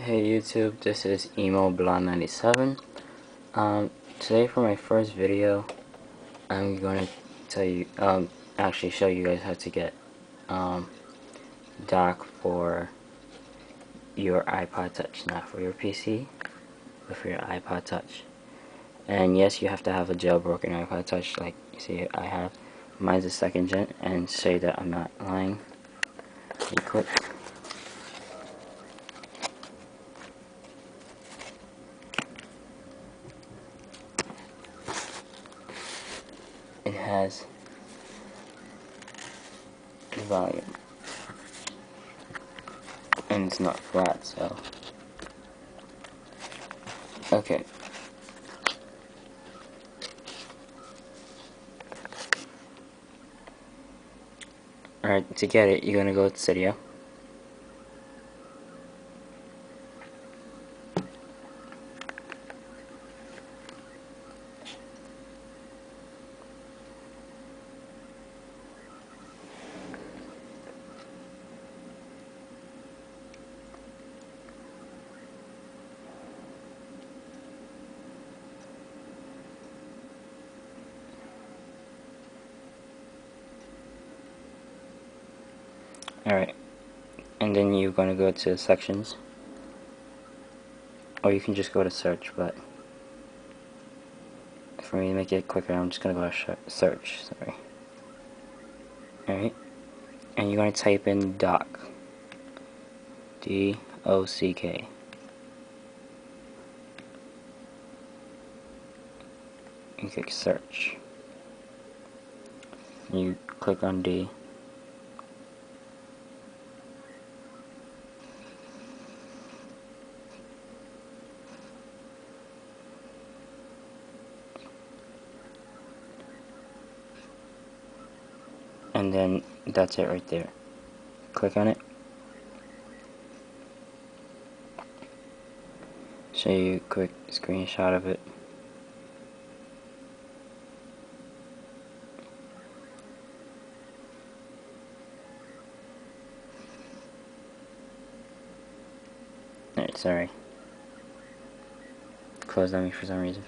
Hey YouTube, this is Emo Blonde 97. Um, today for my first video, I'm going to tell you, um, actually show you guys how to get um, dock for your iPod Touch, not for your PC, but for your iPod Touch. And yes, you have to have a jailbroken iPod Touch, like you see I have. Mine's a second gen, and say that I'm not lying. You click. It has volume. And it's not flat so. Okay. Alright to get it you're gonna go to Cydia Alright. And then you're going to go to sections. Or you can just go to search, but for me to make it quicker, I'm just going to go to search. Sorry. Alright. And you're going to type in doc. D O C K. And click search. You click on D. and then that's it right there click on it show you a quick screenshot of it Alright, sorry. Closed on me for some reason.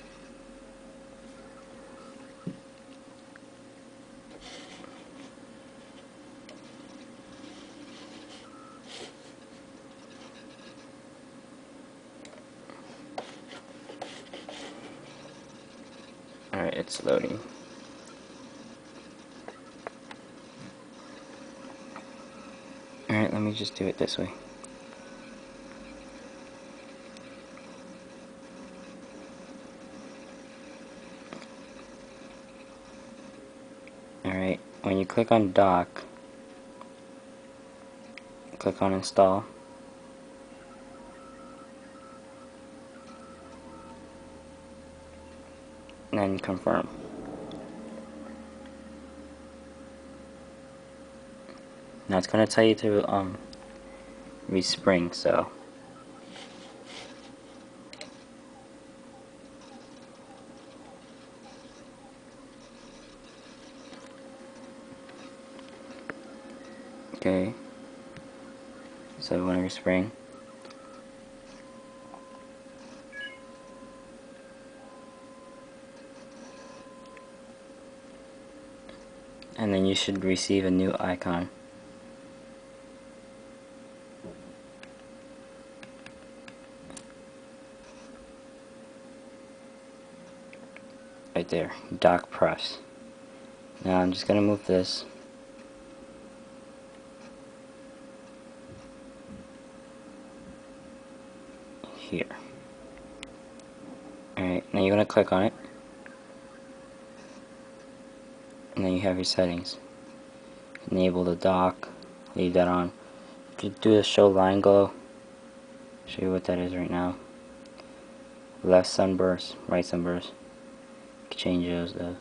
Alright, it's loading. Alright, let me just do it this way. Alright, when you click on dock, click on install. And then confirm. Now it's going to tell you to um, respring, so. Okay. So when I respring and then you should receive a new icon. Right there, dock press. Now I'm just going to move this here. Alright, now you're going to click on it. and then you have your settings. Enable the dock leave that on. Do the show line glow. Show you what that is right now. Left sunburst right sunburst. Change those though.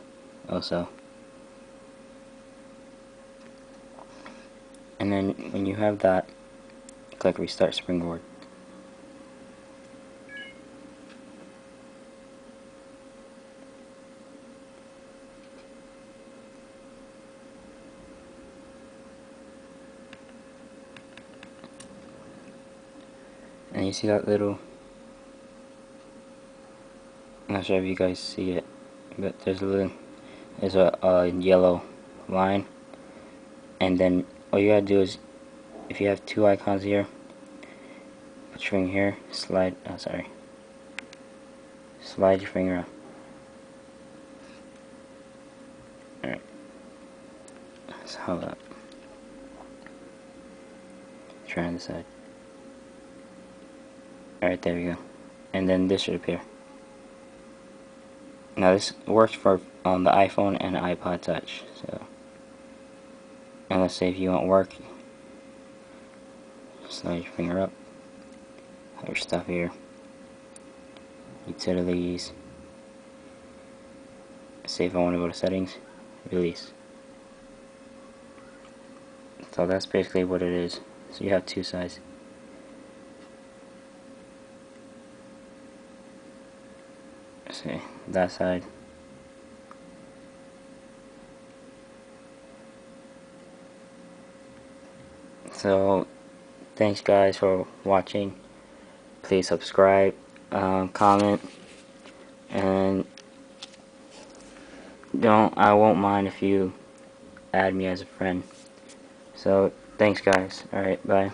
Also. And then when you have that click restart springboard and you see that little not sure if you guys see it but there's a little there's a, a yellow line. And then all you gotta do is if you have two icons here put your finger here slide oh sorry. Slide your finger up. Alright. So hold up try the side alright there we go. And then this should appear. Now this works for um, the iPhone and iPod Touch so. And let's say if you want work. Slide your finger up. Have your stuff here. Utilities. Say if I want to go to settings. Release. So that's basically what it is. So you have two sides see that side. So thanks guys for watching. Please subscribe um, comment and don't I won't mind if you add me as a friend. So thanks guys. Alright bye